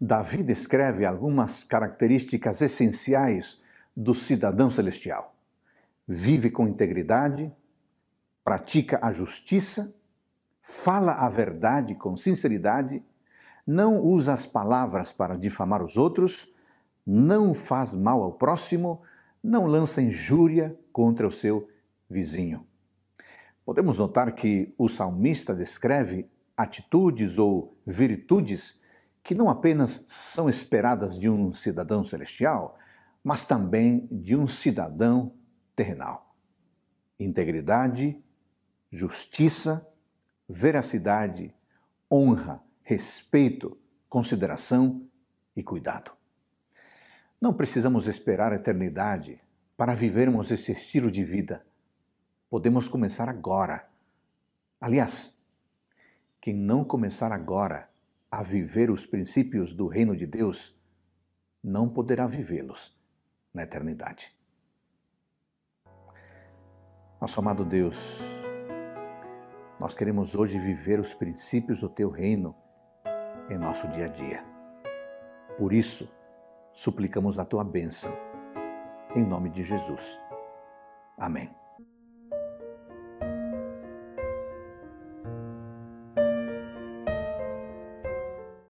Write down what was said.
Davi descreve algumas características essenciais do cidadão celestial. Vive com integridade, pratica a justiça, fala a verdade com sinceridade, não usa as palavras para difamar os outros, não faz mal ao próximo, não lança injúria contra o seu vizinho. Podemos notar que o salmista descreve atitudes ou virtudes que não apenas são esperadas de um cidadão celestial, mas também de um cidadão terrenal. Integridade, justiça, veracidade, honra, respeito, consideração e cuidado. Não precisamos esperar a eternidade para vivermos esse estilo de vida. Podemos começar agora. Aliás, quem não começar agora a viver os princípios do reino de Deus, não poderá vivê-los na eternidade. Nosso amado Deus, nós queremos hoje viver os princípios do teu reino em nosso dia a dia. Por isso, suplicamos a tua bênção. Em nome de Jesus. Amém.